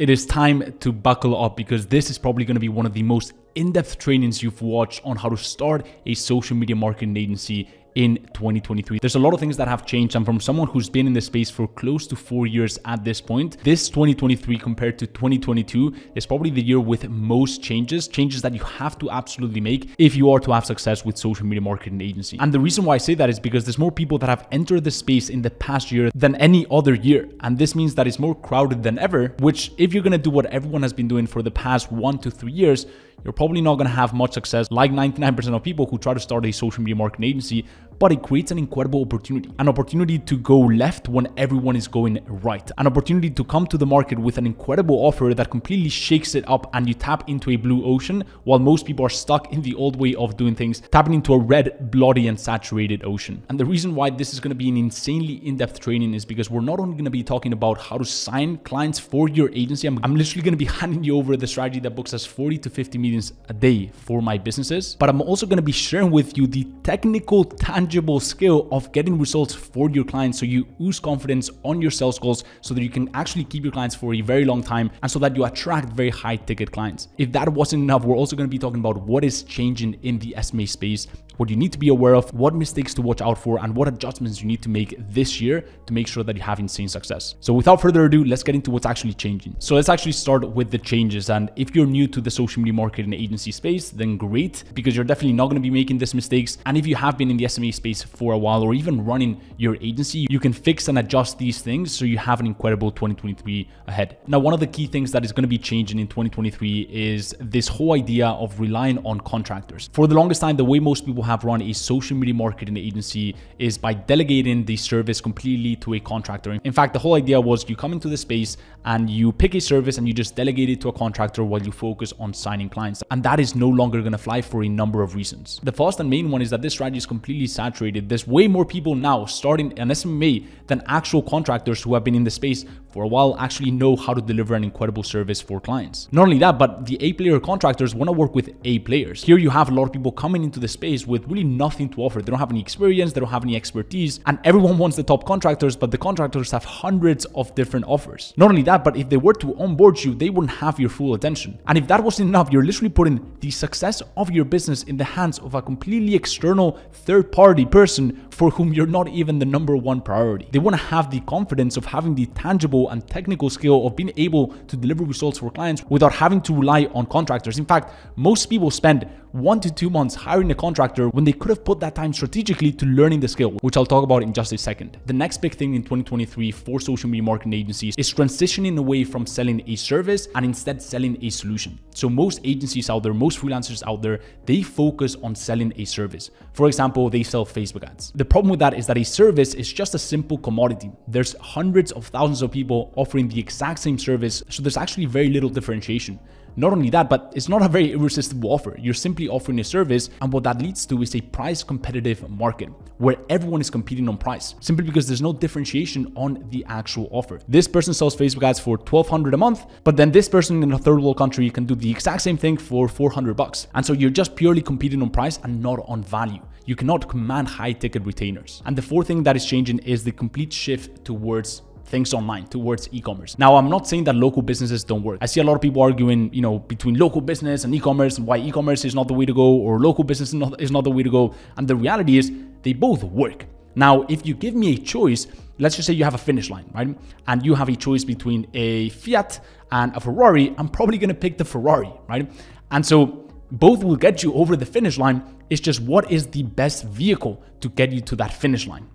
it is time to buckle up because this is probably going to be one of the most in-depth trainings you've watched on how to start a social media marketing agency in 2023. There's a lot of things that have changed. And from someone who's been in the space for close to four years at this point, this 2023 compared to 2022 is probably the year with most changes, changes that you have to absolutely make if you are to have success with social media marketing agency. And the reason why I say that is because there's more people that have entered the space in the past year than any other year. And this means that it's more crowded than ever, which if you're going to do what everyone has been doing for the past one to three years, you're probably not going to have much success like 99% of people who try to start a social media marketing agency but it creates an incredible opportunity. An opportunity to go left when everyone is going right. An opportunity to come to the market with an incredible offer that completely shakes it up and you tap into a blue ocean while most people are stuck in the old way of doing things, tapping into a red, bloody, and saturated ocean. And the reason why this is going to be an insanely in-depth training is because we're not only going to be talking about how to sign clients for your agency, I'm, I'm literally going to be handing you over the strategy that books us 40 to 50 meetings a day for my businesses, but I'm also going to be sharing with you the technical, tangible tangible skill of getting results for your clients so you ooze confidence on your sales goals so that you can actually keep your clients for a very long time and so that you attract very high ticket clients. If that wasn't enough, we're also going to be talking about what is changing in the SMMA space, what you need to be aware of, what mistakes to watch out for, and what adjustments you need to make this year to make sure that you have insane success. So without further ado, let's get into what's actually changing. So let's actually start with the changes. And if you're new to the social media marketing agency space, then great, because you're definitely not going to be making these mistakes. And if you have been in the SMMA space for a while or even running your agency, you can fix and adjust these things so you have an incredible 2023 ahead. Now, one of the key things that is going to be changing in 2023 is this whole idea of relying on contractors. For the longest time, the way most people have run a social media marketing agency is by delegating the service completely to a contractor. In fact, the whole idea was you come into the space and you pick a service and you just delegate it to a contractor while you focus on signing clients. And that is no longer going to fly for a number of reasons. The first and main one is that this strategy is completely saturated there's way more people now starting an SMMA than actual contractors who have been in the space for a while actually know how to deliver an incredible service for clients. Not only that, but the A player contractors want to work with A players. Here you have a lot of people coming into the space with really nothing to offer. They don't have any experience, they don't have any expertise, and everyone wants the top contractors, but the contractors have hundreds of different offers. Not only that, but if they were to onboard you, they wouldn't have your full attention. And if that wasn't enough, you're literally putting the success of your business in the hands of a completely external third party person for whom you're not even the number one priority. They want to have the confidence of having the tangible and technical skill of being able to deliver results for clients without having to rely on contractors. In fact, most people spend one to two months hiring a contractor when they could have put that time strategically to learning the skill, which I'll talk about in just a second. The next big thing in 2023 for social media marketing agencies is transitioning away from selling a service and instead selling a solution. So most agencies out there, most freelancers out there, they focus on selling a service. For example, they sell Facebook ads. The problem with that is that a service is just a simple commodity. There's hundreds of thousands of people offering the exact same service, so there's actually very little differentiation. Not only that, but it's not a very irresistible offer. You're simply offering a service, and what that leads to is a price competitive market where everyone is competing on price simply because there's no differentiation on the actual offer. This person sells Facebook ads for 1200 a month, but then this person in a third world country can do the exact same thing for 400 bucks. And so you're just purely competing on price and not on value. You cannot command high ticket retainers. And the fourth thing that is changing is the complete shift towards things online towards e-commerce. Now, I'm not saying that local businesses don't work. I see a lot of people arguing, you know, between local business and e-commerce and why e-commerce is not the way to go or local business is not, is not the way to go. And the reality is they both work. Now, if you give me a choice, let's just say you have a finish line, right? And you have a choice between a Fiat and a Ferrari, I'm probably going to pick the Ferrari, right? And so both will get you over the finish line. It's just what is the best vehicle to get you to that finish line.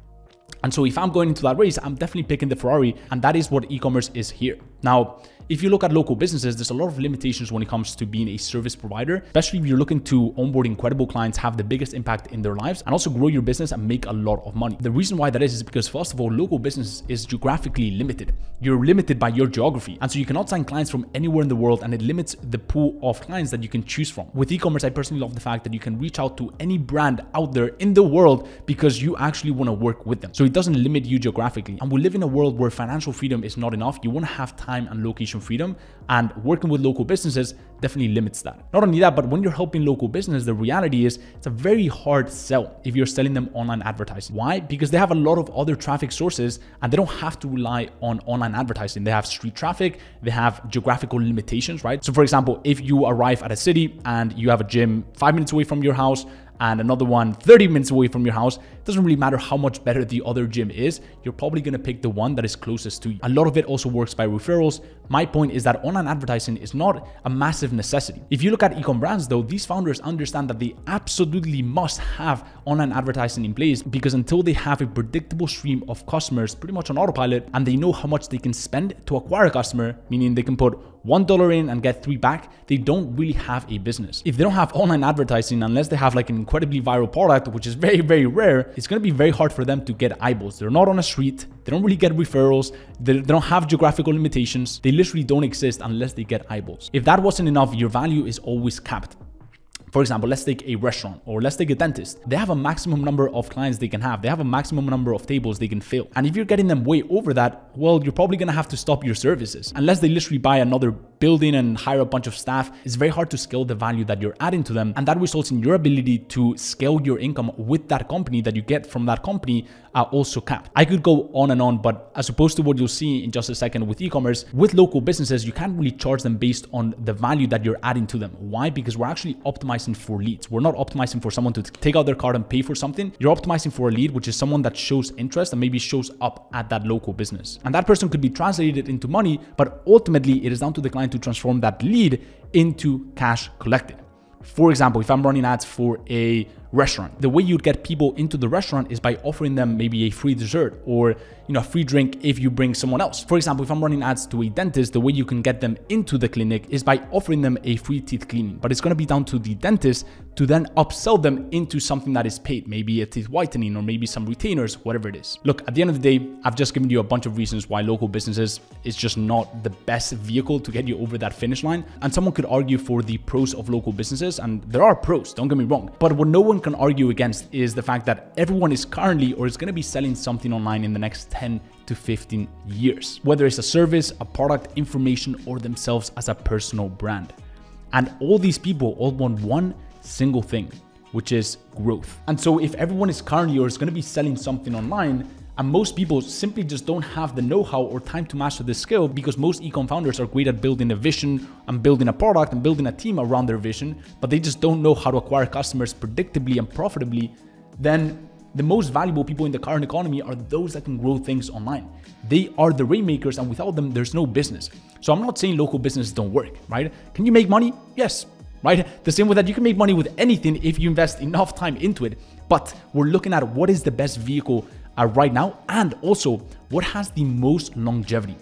And so if I'm going into that race, I'm definitely picking the Ferrari, and that is what e-commerce is here. Now, if you look at local businesses, there's a lot of limitations when it comes to being a service provider, especially if you're looking to onboard incredible clients, have the biggest impact in their lives, and also grow your business and make a lot of money. The reason why that is is because, first of all, local business is geographically limited. You're limited by your geography, and so you cannot sign clients from anywhere in the world, and it limits the pool of clients that you can choose from. With e-commerce, I personally love the fact that you can reach out to any brand out there in the world because you actually want to work with them. So it doesn't limit you geographically. And we live in a world where financial freedom is not enough. You want to have time and location information freedom and working with local businesses definitely limits that. Not only that, but when you're helping local business, the reality is it's a very hard sell if you're selling them online advertising. Why? Because they have a lot of other traffic sources and they don't have to rely on online advertising. They have street traffic, they have geographical limitations, right? So for example, if you arrive at a city and you have a gym five minutes away from your house, and another one 30 minutes away from your house, doesn't really matter how much better the other gym is, you're probably gonna pick the one that is closest to you. A lot of it also works by referrals. My point is that online advertising is not a massive necessity. If you look at ecom brands though, these founders understand that they absolutely must have online advertising in place because until they have a predictable stream of customers pretty much on autopilot and they know how much they can spend to acquire a customer, meaning they can put $1 in and get three back, they don't really have a business. If they don't have online advertising, unless they have like an incredibly viral product, which is very, very rare, it's gonna be very hard for them to get eyeballs. They're not on a street, they don't really get referrals, they, don't have geographical limitations, they literally don't exist unless they get eyeballs. If that wasn't enough, your value is always capped. For example, let's take a restaurant or let's take a dentist. They have a maximum number of clients they can have. They have a maximum number of tables they can fill. And if you're getting them way over that, well, you're probably gonna have to stop your services. Unless they literally buy another building and hire a bunch of staff, it's very hard to scale the value that you're adding to them. And that results in your ability to scale your income with that company that you get from that company are also capped. I could go on and on, but as opposed to what you'll see in just a second with e-commerce, with local businesses, you can't really charge them based on the value that you're adding to them. Why? Because we're actually optimizing optimizing for leads. We're not optimizing for someone to take out their card and pay for something. You're optimizing for a lead, which is someone that shows interest and maybe shows up at that local business. And that person could be translated into money, but ultimately it is down to the client to transform that lead into cash collected. For example, if I'm running ads for a restaurant. The way you'd get people into the restaurant is by offering them maybe a free dessert or you know a free drink if you bring someone else. For example, if I'm running ads to a dentist, the way you can get them into the clinic is by offering them a free teeth cleaning. But it's going to be down to the dentist to then upsell them into something that is paid, maybe a teeth whitening or maybe some retainers, whatever it is. Look, at the end of the day, I've just given you a bunch of reasons why local businesses is just not the best vehicle to get you over that finish line. And someone could argue for the pros of local businesses, and there are pros, don't get me wrong. But what no one can argue against is the fact that everyone is currently or is going to be selling something online in the next 10 to 15 years, whether it's a service, a product, information, or themselves as a personal brand. And all these people all want one single thing, which is growth. And so if everyone is currently or is going to be selling something online, and most people simply just don't have the know-how or time to master this skill because most ecom founders are great at building a vision and building a product and building a team around their vision, but they just don't know how to acquire customers predictably and profitably, then the most valuable people in the current economy are those that can grow things online. They are the rainmakers, and without them, there's no business. So I'm not saying local businesses don't work, right? Can you make money? Yes, right? The same way that you can make money with anything if you invest enough time into it. But we're looking at what is the best vehicle uh, right now and also what has the most longevity.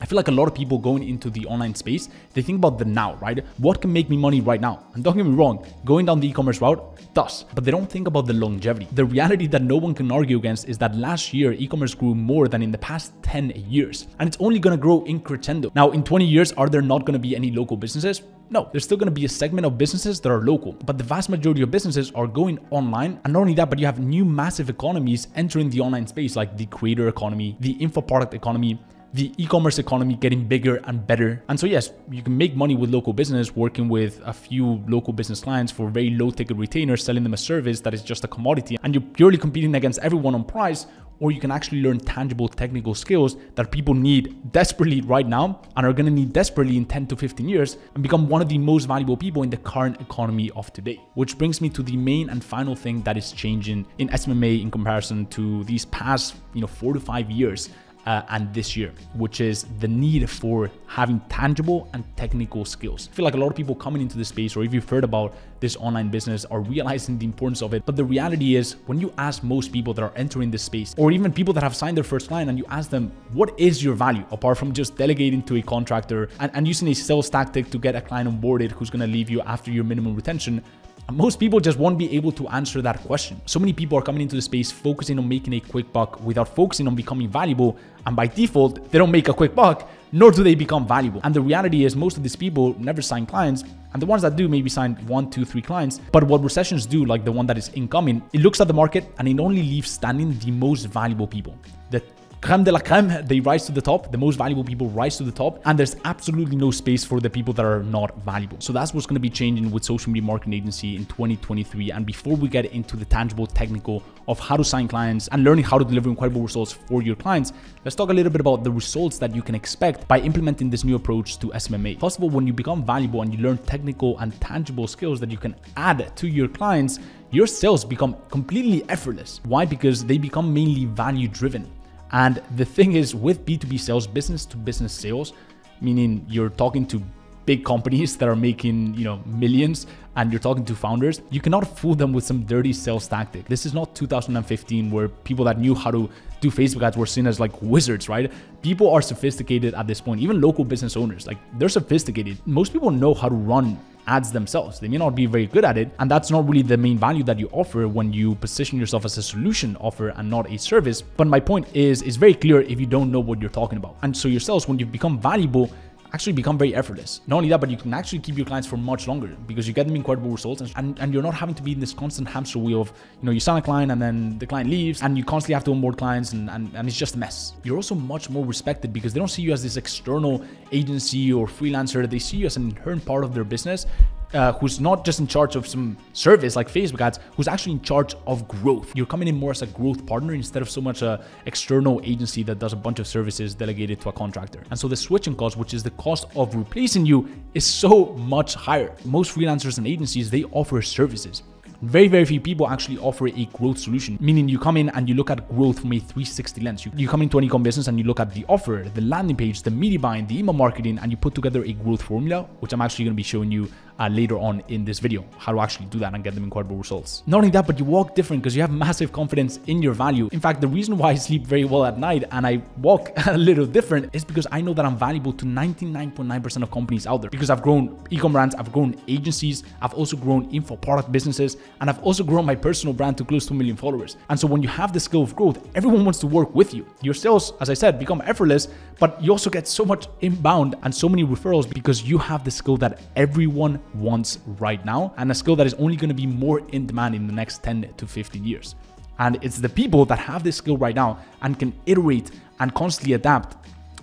I feel like a lot of people going into the online space, they think about the now, right? What can make me money right now? And don't get me wrong, going down the e-commerce route does, but they don't think about the longevity. The reality that no one can argue against is that last year e-commerce grew more than in the past 10 years, and it's only gonna grow in crescendo. Now, in 20 years, are there not gonna be any local businesses? No, there's still going to be a segment of businesses that are local, but the vast majority of businesses are going online. And not only that, but you have new massive economies entering the online space, like the creator economy, the info product economy, the e-commerce economy getting bigger and better. And so yes, you can make money with local business working with a few local business clients for very low ticket retainers, selling them a service that is just a commodity and you're purely competing against everyone on price or you can actually learn tangible technical skills that people need desperately right now and are going to need desperately in 10 to 15 years and become one of the most valuable people in the current economy of today. Which brings me to the main and final thing that is changing in SMMA in comparison to these past, you know, 4 to 5 years uh, and this year, which is the need for having tangible and technical skills. I feel like a lot of people coming into this space, or if you've heard about this online business, are realizing the importance of it. But the reality is, when you ask most people that are entering this space, or even people that have signed their first client, and you ask them, what is your value apart from just delegating to a contractor and, and using a sales tactic to get a client onboarded who's going to leave you after your minimum retention? Most people just won't be able to answer that question. So many people are coming into the space focusing on making a quick buck without focusing on becoming valuable. And by default, they don't make a quick buck, nor do they become valuable. And the reality is most of these people never sign clients. And the ones that do maybe sign one, two, three clients. But what recessions do, like the one that is incoming, it looks at the market and it only leaves standing the most valuable people. The creme de la creme, they rise to the top. The most valuable people rise to the top. And there's absolutely no space for the people that are not valuable. So that's what's going to be changing with social media marketing agency in 2023. And before we get into the tangible technical of how to sign clients and learning how to deliver incredible results for your clients, let's talk a little bit about the results that you can expect by implementing this new approach to SMMA. First of all, when you become valuable and you learn technical and tangible skills that you can add to your clients, your sales become completely effortless. Why? Because they become mainly value driven. And the thing is, with B2B sales, business to business sales, meaning you're talking to big companies that are making, you know, millions and you're talking to founders, you cannot fool them with some dirty sales tactic. This is not 2015 where people that knew how to do Facebook ads were seen as like wizards, right? People are sophisticated at this point. Even local business owners, like they're sophisticated. Most people know how to run ads themselves. They may not be very good at it, and that's not really the main value that you offer when you position yourself as a solution offer and not a service. But my point is, it's very clear if you don't know what you're talking about. And so yourselves, when you become valuable, actually become very effortless. Not only that, but you can actually keep your clients for much longer because you get them incredible results and, and, and, you're not having to be in this constant hamster wheel of, you know, you sign a client and then the client leaves and you constantly have to onboard clients and, and, and it's just a mess. You're also much more respected because they don't see you as this external agency or freelancer. They see you as an inherent part of their business uh, who's not just in charge of some service like Facebook ads, who's actually in charge of growth. You're coming in more as a growth partner instead of so much a external agency that does a bunch of services delegated to a contractor. And so the switching cost, which is the cost of replacing you, is so much higher. Most freelancers and agencies, they offer services. Very, very few people actually offer a growth solution, meaning you come in and you look at growth from a 360 lens. You, you come into an e-com business and you look at the offer, the landing page, the media buying, the email marketing, and you put together a growth formula, which I'm actually going to be showing you uh, later on in this video, how to actually do that and get them incredible results. Not only that, but you walk different because you have massive confidence in your value. In fact, the reason why I sleep very well at night and I walk a little different is because I know that I'm valuable to 99.9% of companies out there because I've grown e-com brands, I've grown agencies, I've also grown info product businesses, and I've also grown my personal brand to close to a million followers. And so when you have the skill of growth, everyone wants to work with you. Your sales, as I said, become effortless, but you also get so much inbound and so many referrals because you have the skill that everyone wants right now and a skill that is only going to be more in demand in the next 10 to 15 years. And it's the people that have this skill right now and can iterate and constantly adapt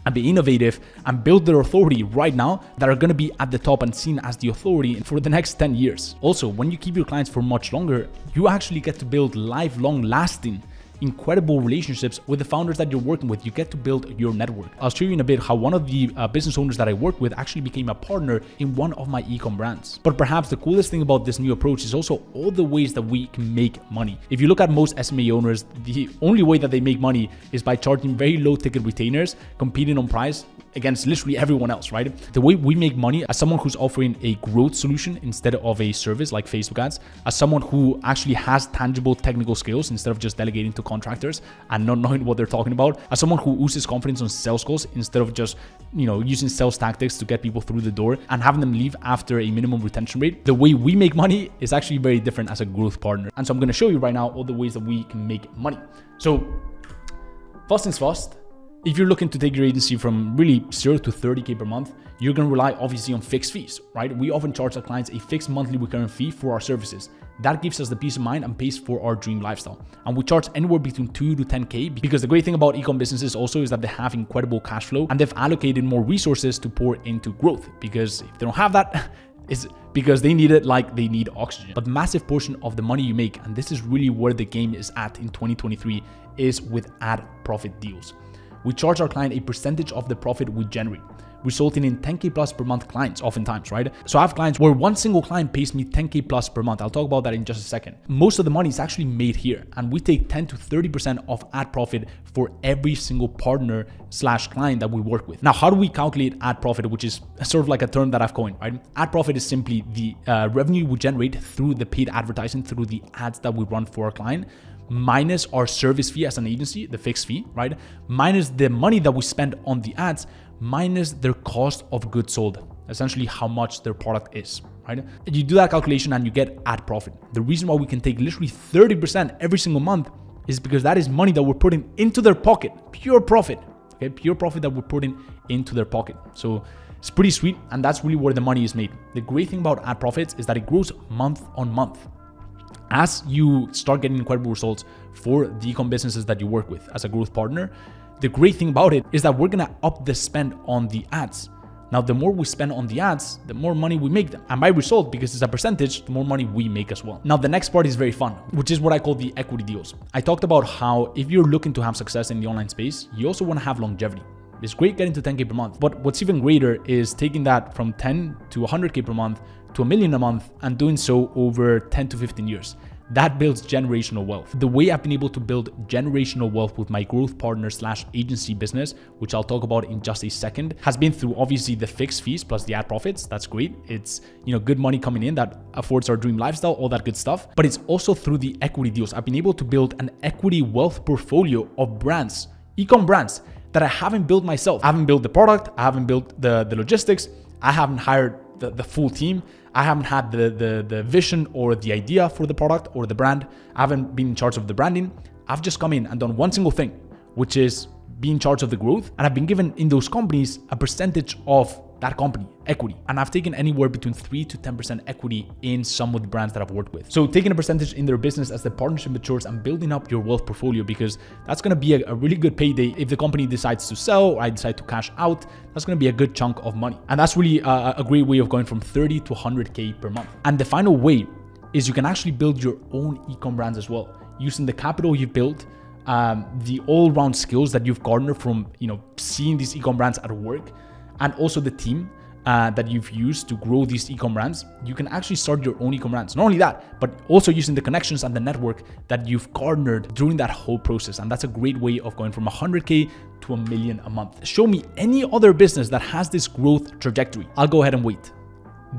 and be innovative and build their authority right now that are going to be at the top and seen as the authority for the next 10 years. Also, when you keep your clients for much longer, you actually get to build lifelong lasting incredible relationships with the founders that you're working with. You get to build your network. I'll show you in a bit how one of the uh, business owners that I work with actually became a partner in one of my ecom brands. But perhaps the coolest thing about this new approach is also all the ways that we can make money. If you look at most SMMA owners, the only way that they make money is by charging very low ticket retainers, competing on price against literally everyone else, right? The way we make money as someone who's offering a growth solution instead of a service like Facebook ads, as someone who actually has tangible technical skills instead of just delegating to contractors and not knowing what they're talking about, as someone who uses confidence on sales calls instead of just, you know, using sales tactics to get people through the door and having them leave after a minimum retention rate. The way we make money is actually very different as a growth partner. And so I'm going to show you right now all the ways that we can make money. So first things first, if you're looking to take your agency from really 0 to 30k per month, you're going to rely obviously on fixed fees, right? We often charge our clients a fixed monthly recurring fee for our services. That gives us the peace of mind and pays for our dream lifestyle. And we charge anywhere between 2 to 10k because the great thing about ecom businesses also is that they have incredible cash flow and they've allocated more resources to pour into growth because if they don't have that, it's because they need it like they need oxygen. But massive portion of the money you make, and this is really where the game is at in 2023, is with ad profit deals. We charge our client a percentage of the profit we generate, resulting in 10k plus per month clients oftentimes, right? So I have clients where one single client pays me 10k plus per month. I'll talk about that in just a second. Most of the money is actually made here, and we take 10 to 30% of ad profit for every single partner slash client that we work with. Now, how do we calculate ad profit, which is sort of like a term that I've coined, right? Ad profit is simply the uh, revenue we generate through the paid advertising, through the ads that we run for our client minus our service fee as an agency, the fixed fee, right? Minus the money that we spend on the ads, minus their cost of goods sold, essentially how much their product is, right? You do that calculation and you get ad profit. The reason why we can take literally 30% every single month is because that is money that we're putting into their pocket, pure profit, okay? Pure profit that we're putting into their pocket. So it's pretty sweet, and that's really where the money is made. The great thing about ad profits is that it grows month on month as you start getting incredible results for the ecom businesses that you work with as a growth partner, the great thing about it is that we're gonna up the spend on the ads. Now, the more we spend on the ads, the more money we make them. And by result, because it's a percentage, the more money we make as well. Now, the next part is very fun, which is what I call the equity deals. I talked about how if you're looking to have success in the online space, you also want to have longevity. It's great getting to 10K per month, but what's even greater is taking that from 10 to 100K per month to a million a month and doing so over 10 to 15 years that builds generational wealth. The way I've been able to build generational wealth with my growth partner slash agency business, which I'll talk about in just a second, has been through obviously the fixed fees plus the ad profits. That's great. It's, you know, good money coming in that affords our dream lifestyle, all that good stuff. But it's also through the equity deals. I've been able to build an equity wealth portfolio of brands, ecom brands that I haven't built myself. I haven't built the product. I haven't built the, the logistics. I haven't hired the, the full team. I haven't had the, the, the vision or the idea for the product or the brand. I haven't been in charge of the branding. I've just come in and done one single thing, which is be in charge of the growth. And I've been given in those companies a percentage of that company equity. And I've taken anywhere between 3 to 10% equity in some of the brands that I've worked with. So taking a percentage in their business as the partnership matures and building up your wealth portfolio because that's going to be a, a, really good payday if the company decides to sell or I decide to cash out. That's going to be a good chunk of money. And that's really a, a great way of going from 30 to 100k per month. And the final way is you can actually build your own ecom brands as well using the capital you've built um, the all-round skills that you've garnered from you know seeing these ecom brands at work and also the team uh, that you've used to grow these e-com brands, you can actually start your own e-com brands. Not only that, but also using the connections and the network that you've garnered during that whole process. And that's a great way of going from 100K to a million a month. Show me any other business that has this growth trajectory. I'll go ahead and wait.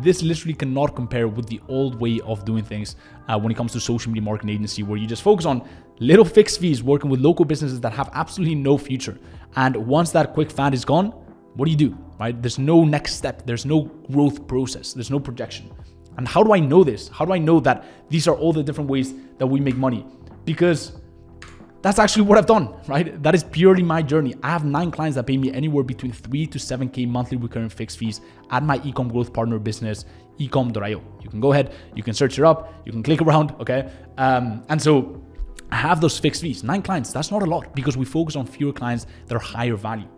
This literally cannot compare with the old way of doing things uh, when it comes to social media marketing agency, where you just focus on little fixed fees working with local businesses that have absolutely no future. And once that quick fad is gone, what do you do? Right? There's no next step. There's no growth process. There's no projection. And how do I know this? How do I know that these are all the different ways that we make money? Because that's actually what I've done, right? That is purely my journey. I have nine clients that pay me anywhere between three to seven K monthly recurring fixed fees at my ecom growth partner business, eqom.io. You can go ahead, you can search it up, you can click around, okay? Um, and so I have those fixed fees. Nine clients, that's not a lot because we focus on fewer clients that are higher value.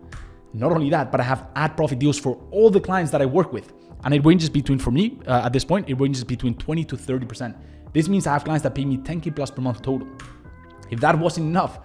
Not only that, but I have ad profit deals for all the clients that I work with. And it ranges between, for me, uh, at this point, it ranges between 20 to 30%. This means I have clients that pay me 10K plus per month total. If that wasn't enough,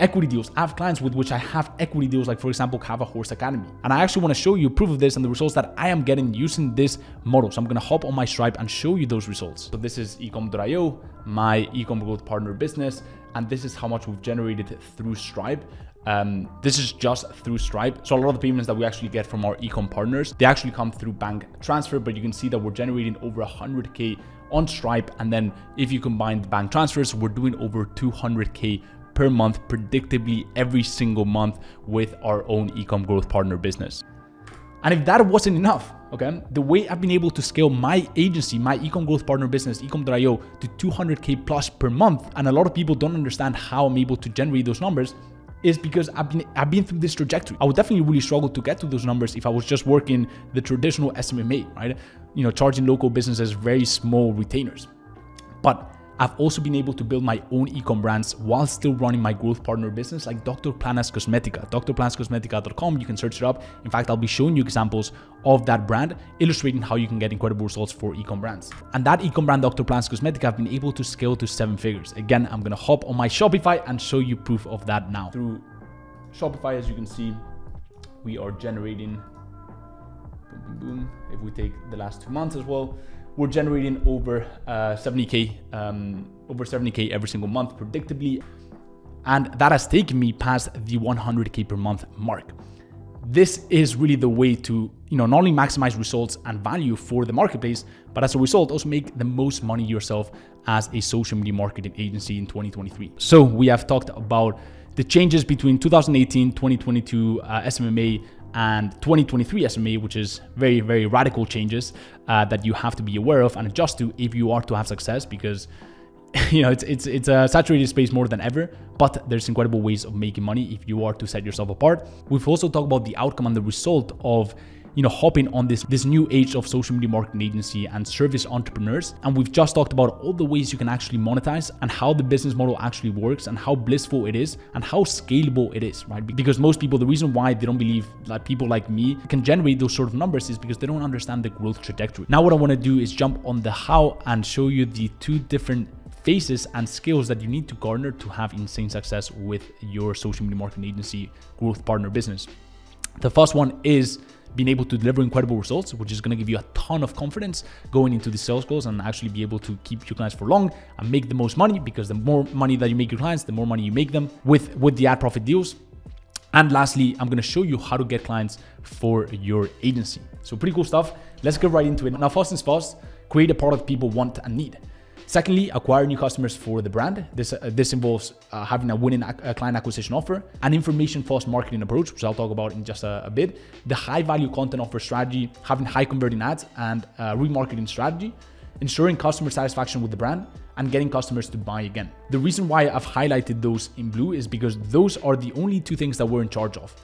equity deals. I have clients with which I have equity deals, like for example, Kava Horse Academy. And I actually want to show you proof of this and the results that I am getting using this model. So I'm going to hop on my Stripe and show you those results. So this is eqom.io, my ecom growth partner business. And this is how much we've generated through Stripe. Um, this is just through Stripe. So a lot of the payments that we actually get from our ecom partners, they actually come through bank transfer, but you can see that we're generating over 100K on Stripe. And then if you combine the bank transfers, we're doing over 200K per month, predictably every single month with our own ecom growth partner business. And if that wasn't enough, okay, the way I've been able to scale my agency, my ecom growth partner business, eqom.io, to 200K plus per month, and a lot of people don't understand how I'm able to generate those numbers, is because I've been I've been through this trajectory. I would definitely really struggle to get to those numbers if I was just working the traditional SMMA, right? You know, charging local businesses very small retainers. But I've also been able to build my own ecom brands while still running my growth partner business like Dr. Planas Cosmetica. drplanascosmetica.com, you can search it up. In fact, I'll be showing you examples of that brand, illustrating how you can get incredible results for ecom brands. And that ecom brand, Dr. Planas Cosmetica, I've been able to scale to seven figures. Again, I'm gonna hop on my Shopify and show you proof of that now. Through Shopify, as you can see, we are generating boom, boom, boom. If we take the last two months as well, we're generating over uh, 70k, um, over 70k every single month, predictably, and that has taken me past the 100k per month mark. This is really the way to, you know, not only maximize results and value for the marketplace, but as a result, also make the most money yourself as a social media marketing agency in 2023. So we have talked about the changes between 2018, 2022 uh, SMMA and 2023 SMMA, which is very, very radical changes uh, that you have to be aware of and adjust to if you are to have success because you know it's it's it's a saturated space more than ever but there's incredible ways of making money if you are to set yourself apart. We've also talked about the outcome and the result of you know, hopping on this, this new age of social media marketing agency and service entrepreneurs. And we've just talked about all the ways you can actually monetize and how the business model actually works and how blissful it is and how scalable it is, right? Because most people, the reason why they don't believe that people like me can generate those sort of numbers is because they don't understand the growth trajectory. Now, what I want to do is jump on the how and show you the two different phases and skills that you need to garner to have insane success with your social media marketing agency growth partner business. The first one is being able to deliver incredible results, which is going to give you a ton of confidence going into the sales goals and actually be able to keep your clients for long and make the most money because the more money that you make your clients, the more money you make them with, with the ad profit deals. And lastly, I'm going to show you how to get clients for your agency. So pretty cool stuff. Let's get right into it. Now, first things first, create a product people want and need. Secondly, acquire new customers for the brand. This uh, this involves uh, having a winning ac- client acquisition offer, an information first marketing approach, which I'll talk about in just a, a, bit, the high value content offer strategy, having high converting ads, and uh, remarketing strategy, ensuring customer satisfaction with the brand, and getting customers to buy again. The reason why I've highlighted those in blue is because those are the only two things that we're in charge of.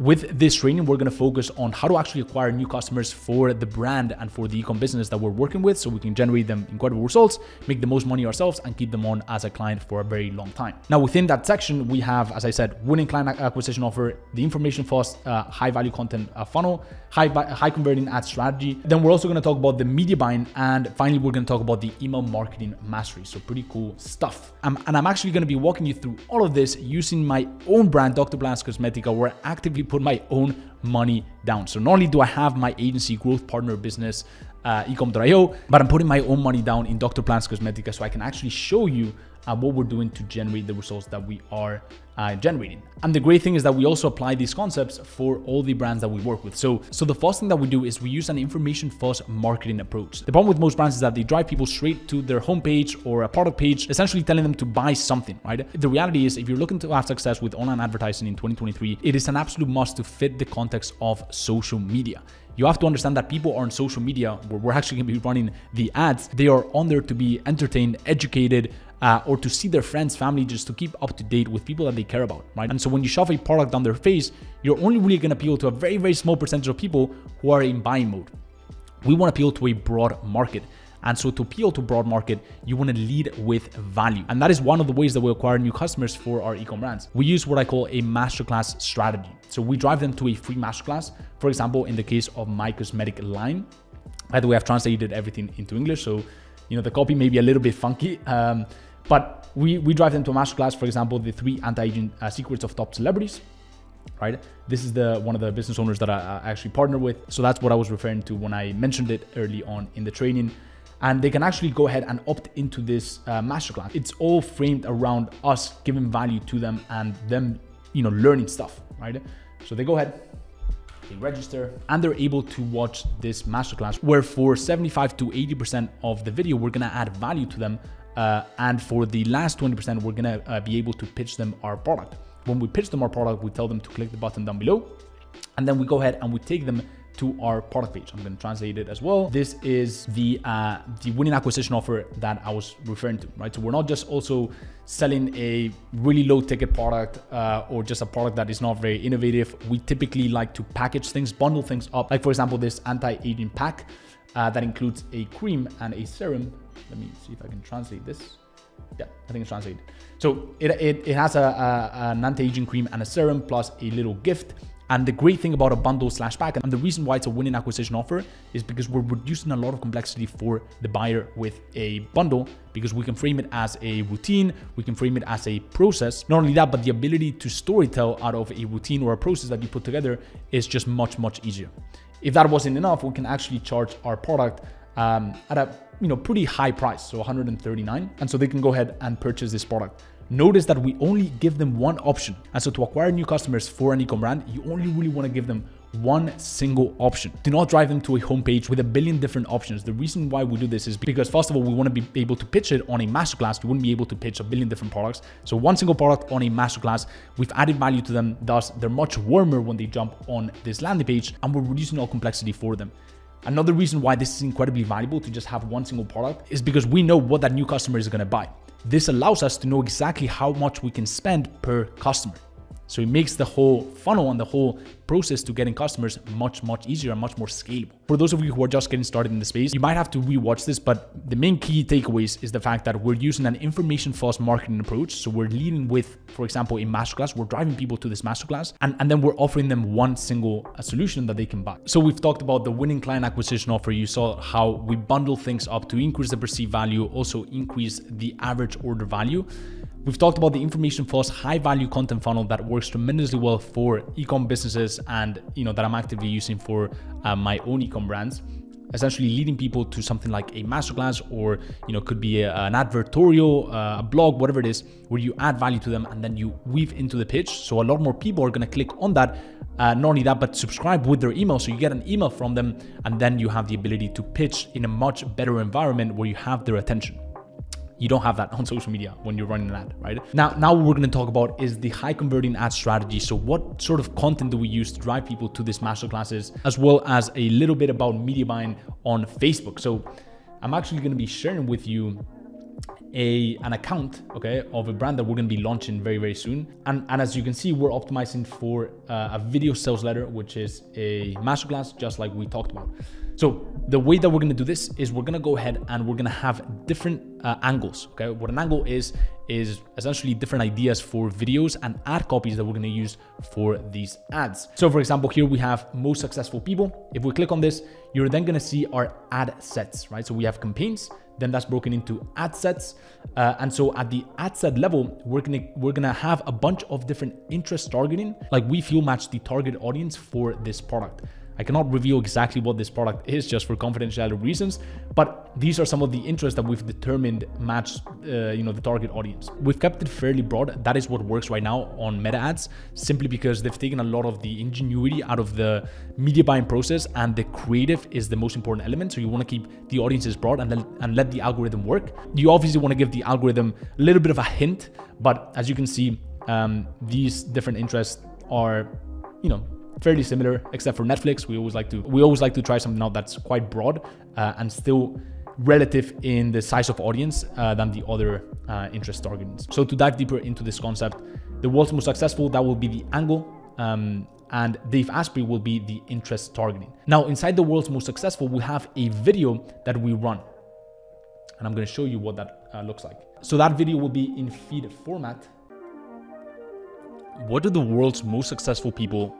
With this training, we're going to focus on how to actually acquire new customers for the brand and for the ecom business that we're working with so we can generate them incredible results, make the most money ourselves, and keep them on as a client for a very long time. Now, within that section, we have, as I said, winning client acquisition offer, the information first, uh, high value content uh, funnel, high, high converting ad strategy. Then we're also going to talk about the media buying. And finally, we're going to talk about the email marketing mastery. So, pretty cool stuff. Um, and I'm actually going to be walking you through all of this using my own brand, Dr. Planas Cosmetica, where actively put my own money down. So not only do I have my agency growth partner business, uh, eqom.io, but I'm putting my own money down in Dr. Planas Cosmetica so I can actually show you uh, what we're doing to generate the results that we are uh, generating. And the great thing is that we also apply these concepts for all the brands that we work with. So, so the first thing that we do is we use an information first marketing approach. The problem with most brands is that they drive people straight to their homepage or a product page, essentially telling them to buy something, right? The reality is if you're looking to have success with online advertising in 2023, it is an absolute must to fit the context of social media you have to understand that people are on social media where we're actually going to be running the ads. They are on there to be entertained, educated, uh, or to see their friends, family, just to keep up to date with people that they care about, right? And so when you shove a product down their face, you're only really going to appeal to a very, very small percentage of people who are in buying mode. We want to appeal to a broad market. And so to appeal to broad market, you want to lead with value. And that is one of the ways that we acquire new customers for our ecom brands. We use what I call a masterclass strategy. So we drive them to a free masterclass. For example, in the case of my cosmetic line, by the way, I've translated everything into English. So, you know, the copy may be a little bit funky. Um, but we, we drive them to a masterclass, for example, the three anti-aging uh, secrets of top celebrities, right? This is the one of the business owners that I, I actually partner with. So that's what I was referring to when I mentioned it early on in the training. And they can actually go ahead and opt into this uh, masterclass. It's all framed around us giving value to them and them, you know, learning stuff, right? So they go ahead, they register and they're able to watch this masterclass where for 75 to 80% of the video, we're gonna add value to them uh, and for the last 20%, we're gonna uh, be able to pitch them our product. When we pitch them our product, we tell them to click the button down below, and then we go ahead and we take them to our product page. I'm going to translate it as well. This is the uh, the winning acquisition offer that I was referring to, right? So we're not just also selling a really low ticket product uh, or just a product that is not very innovative. We typically like to package things, bundle things up. Like for example, this anti-aging pack uh, that includes a cream and a serum let me see if I can translate this. Yeah, I think it's translated. So it, it, it has a, a, an anti-aging cream and a serum plus a little gift. And the great thing about a bundle slash pack, and the reason why it's a winning acquisition offer is because we're reducing a lot of complexity for the buyer with a bundle because we can frame it as a routine, we can frame it as a process. Not only that, but the ability to storytell out of a routine or a process that you put together is just much, much easier. If that wasn't enough, we can actually charge our product um, at a you know pretty high price, so 139, and so they can go ahead and purchase this product. Notice that we only give them one option, and so to acquire new customers for an ecom brand, you only really want to give them one single option. Do not drive them to a homepage with a billion different options. The reason why we do this is because first of all, we want to be able to pitch it on a masterclass. We wouldn't be able to pitch a billion different products. So one single product on a masterclass, we've added value to them. Thus, they're much warmer when they jump on this landing page and we're reducing all complexity for them. Another reason why this is incredibly valuable to just have one single product is because we know what that new customer is going to buy. This allows us to know exactly how much we can spend per customer. So it makes the whole funnel and the whole process to getting customers much, much easier and much more scalable. For those of you who are just getting started in the space, you might have to rewatch this, but the main key takeaways is the fact that we're using an information first marketing approach. So we're leading with, for example, a masterclass, we're driving people to this masterclass, and, and then we're offering them one single uh, solution that they can buy. So we've talked about the winning client acquisition offer. You saw how we bundle things up to increase the perceived value, also increase the average order value. We've talked about the information first high value content funnel that works tremendously well for e-com businesses and you know that I'm actively using for uh, my own e-com brands. Essentially leading people to something like a masterclass or you know could be a, an advertorial, uh, a blog, whatever it is, where you add value to them and then you weave into the pitch. So a lot more people are going to click on that. Uh, not only that, but subscribe with their email. So you get an email from them and then you have the ability to pitch in a much better environment where you have their attention. You don't have that on social media when you're running an ad, right? Now, now what we're going to talk about is the high converting ad strategy. So what sort of content do we use to drive people to this masterclasses, as well as a little bit about media buying on Facebook. So I'm actually going to be sharing with you a an account okay of a brand that we're going to be launching very very soon and and as you can see we're optimizing for uh, a video sales letter which is a masterclass just like we talked about so the way that we're gonna do this is we're gonna go ahead and we're gonna have different uh, angles. Okay, what an angle is is essentially different ideas for videos and ad copies that we're gonna use for these ads. So for example, here we have most successful people. If we click on this, you're then gonna see our ad sets, right? So we have campaigns, then that's broken into ad sets. Uh, and so at the ad set level, we're gonna we're gonna have a bunch of different interest targeting, like we feel match the target audience for this product. I cannot reveal exactly what this product is just for confidentiality reasons, but these are some of the interests that we've determined match, uh, you know, the target audience. We've kept it fairly broad. That is what works right now on meta ads, simply because they've taken a lot of the ingenuity out of the media buying process and the creative is the most important element. So you want to keep the audiences broad and, let, and let the algorithm work. You obviously want to give the algorithm a little bit of a hint, but as you can see, um, these different interests are, you know, fairly similar, except for Netflix. We always like to we always like to try something out that's quite broad uh, and still relative in the size of audience uh, than the other uh, interest targets. So to dive deeper into this concept, the world's most successful that will be the angle. Um, and Dave Asprey will be the interest targeting. Now, inside the world's most successful, we have a video that we run. And I'm gonna show you what that uh, looks like. So that video will be in feed format. What do the world's most successful people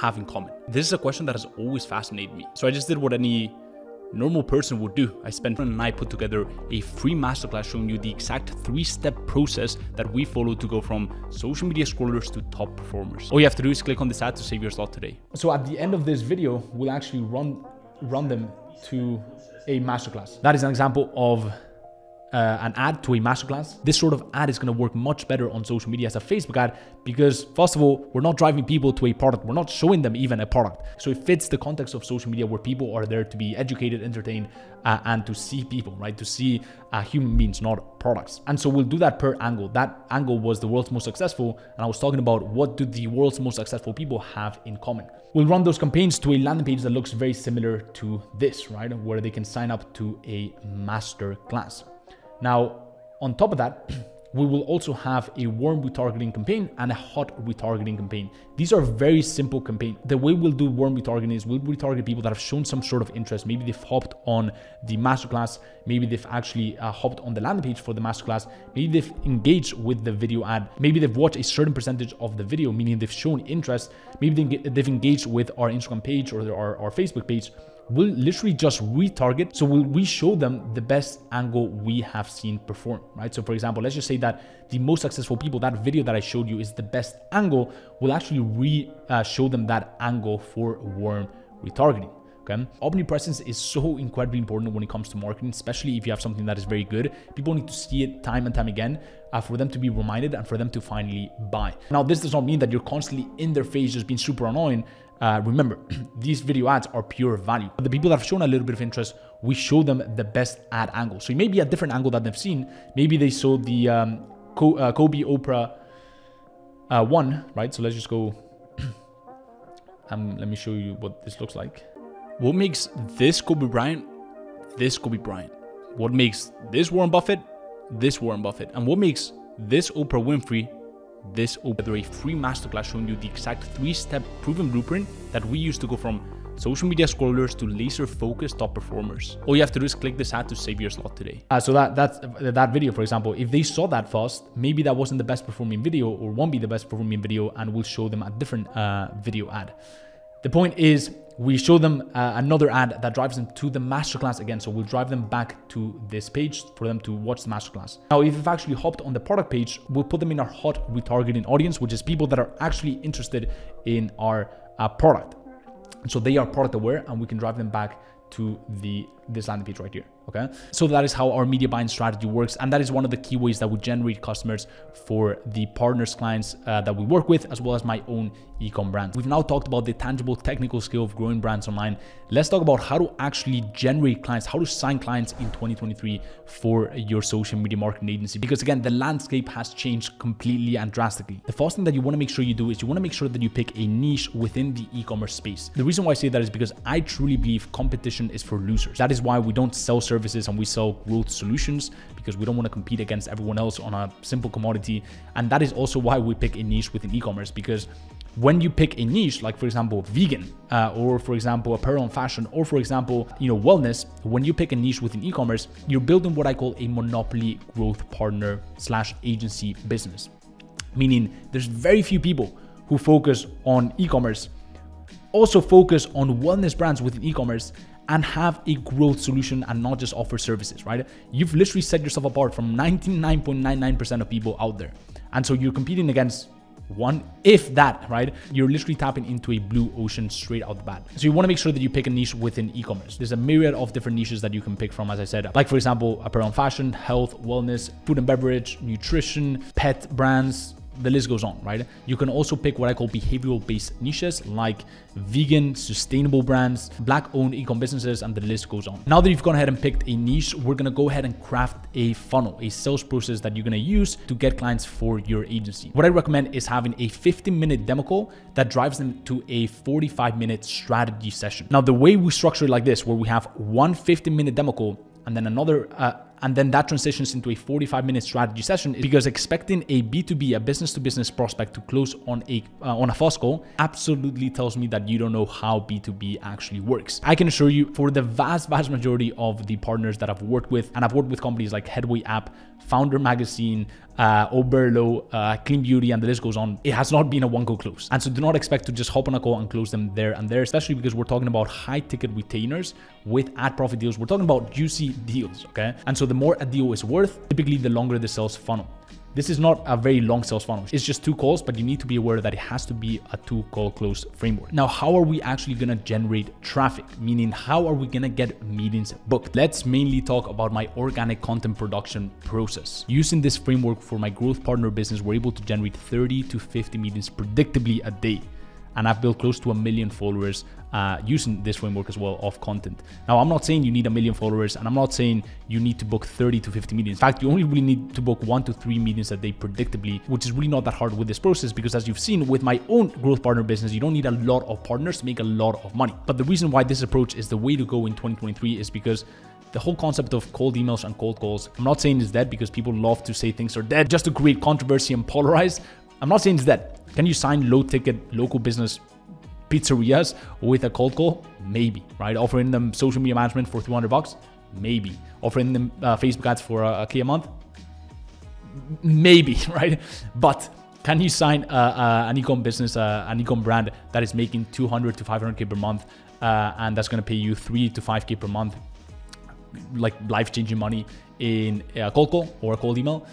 have in common? This is a question that has always fascinated me. So I just did what any normal person would do. I spent and I put together a free masterclass showing you the exact three-step process that we follow to go from social media scrollers to top performers. All you have to do is click on this ad to save your slot today. So at the end of this video, we'll actually run run them to a masterclass. That is an example of uh, an ad to a masterclass, this sort of ad is going to work much better on social media as a Facebook ad because, first of all, we're not driving people to a product, we're not showing them even a product. So it fits the context of social media where people are there to be educated, entertained, uh, and to see people, right? To see uh, human beings, not products. And so we'll do that per angle. That angle was the world's most successful, and I was talking about what do the world's most successful people have in common. We'll run those campaigns to a landing page that looks very similar to this, right? Where they can sign up to a master class. Now, on top of that, we will also have a warm retargeting campaign and a hot retargeting campaign. These are very simple campaign. The way we'll do warm retargeting is we'll retarget people that have shown some sort of interest. Maybe they've hopped on the masterclass. Maybe they've actually uh, hopped on the landing page for the masterclass. Maybe they've engaged with the video ad. Maybe they've watched a certain percentage of the video, meaning they've shown interest. Maybe they've engaged with our Instagram page or our, our Facebook page we'll literally just retarget. So we'll, we show them the best angle we have seen perform, right? So for example, let's just say that the most successful people, that video that I showed you is the best angle, we'll actually re uh, show them that angle for warm retargeting. Okay. Omnipresence is so incredibly important when it comes to marketing, especially if you have something that is very good. People need to see it time and time again uh, for them to be reminded and for them to finally buy. Now, this does not mean that you're constantly in their face just being super annoying. Uh, remember, these video ads are pure value. But the people that have shown a little bit of interest, we show them the best ad angle. So it may be a different angle that they've seen. Maybe they saw the um, uh, Kobe Oprah uh, one, right? So let's just go. um, let me show you what this looks like. What makes this Kobe Bryant this Kobe Bryant? What makes this Warren Buffett this Warren Buffett? And what makes this Oprah Winfrey this a free masterclass showing you the exact three-step proven blueprint that we use to go from social media scrollers to laser focused top performers. All you have to do is click this ad to save your slot today. Uh, so that that's that video, for example, if they saw that fast, maybe that wasn't the best performing video or won't be the best performing video and we'll show them a different uh, video ad. The point is we show them uh, another ad that drives them to the masterclass again. So we'll drive them back to this page for them to watch the masterclass. Now, if you've actually hopped on the product page, we'll put them in our hot retargeting audience, which is people that are actually interested in our uh, product. So they are product aware and we can drive them back to the this landing page right here. Okay. So that is how our media buying strategy works. And that is one of the key ways that we generate customers for the partners clients uh, that we work with, as well as my own ecom brands. We've now talked about the tangible technical skill of growing brands online. Let's talk about how to actually generate clients, how to sign clients in 2023 for your social media marketing agency. Because again, the landscape has changed completely and drastically. The first thing that you want to make sure you do is you want to make sure that you pick a niche within the e-commerce space. The reason why I say that is because I truly believe competition is for losers. That is why we don't sell services and we sell growth solutions because we don't want to compete against everyone else on a simple commodity. And that is also why we pick a niche within e-commerce because when you pick a niche, like for example, vegan, uh, or for example, apparel and fashion, or for example, you know, wellness, when you pick a niche within e-commerce, you're building what I call a monopoly growth partner slash agency business. Meaning there's very few people who focus on e-commerce, also focus on wellness brands within e-commerce and have a growth solution and not just offer services, right? You've literally set yourself apart from 99.99% of people out there. And so you're competing against one, if that, right? You're literally tapping into a blue ocean straight out the bat. So you want to make sure that you pick a niche within e-commerce. There's a myriad of different niches that you can pick from, as I said, like for example, apparel and fashion, health, wellness, food and beverage, nutrition, pet brands, the list goes on, right? You can also pick what I call behavioral based niches like vegan, sustainable brands, black owned ecom businesses, and the list goes on. Now that you've gone ahead and picked a niche, we're gonna go ahead and craft a funnel, a sales process that you're gonna use to get clients for your agency. What I recommend is having a 15 minute demo call that drives them to a 45 minute strategy session. Now, the way we structure it like this, where we have one 15 minute demo call and then another uh, and then that transitions into a 45 minute strategy session because expecting a b2b a business to business prospect to close on a uh, on a fosco absolutely tells me that you don't know how b2b actually works. I can assure you for the vast vast majority of the partners that i've worked with and i've worked with companies like headway app founder magazine uh, Oberlo, uh, Clean Beauty, and the list goes on. It has not been a one go close. And so do not expect to just hop on a call and close them there and there, especially because we're talking about high ticket retainers with ad profit deals. We're talking about juicy deals, okay? And so the more a deal is worth, typically the longer the sales funnel. This is not a very long sales funnel. It's just two calls, but you need to be aware that it has to be a two call close framework. Now, how are we actually gonna generate traffic? Meaning, how are we gonna get meetings booked? Let's mainly talk about my organic content production process. Using this framework for my growth partner business, we're able to generate 30 to 50 meetings predictably a day and I've built close to a million followers uh, using this framework as well of content. Now, I'm not saying you need a million followers, and I'm not saying you need to book 30 to 50 meetings. In fact, you only really need to book one to three meetings a day predictably, which is really not that hard with this process because, as you've seen with my own growth partner business, you don't need a lot of partners to make a lot of money. But the reason why this approach is the way to go in 2023 is because the whole concept of cold emails and cold calls, I'm not saying it's dead because people love to say things are dead just to create controversy and polarize. I'm not saying it's dead. Can you sign low ticket local business pizzerias with a cold call? Maybe, right? Offering them social media management for 300 bucks? Maybe. Offering them uh, Facebook ads for a, a K a month? Maybe, right? But can you sign uh, uh, an ecom business, uh, an ecom brand that is making 200 to 500k per month, uh, and that's going to pay you three to 5k per month, like life-changing money in a cold call or a cold email?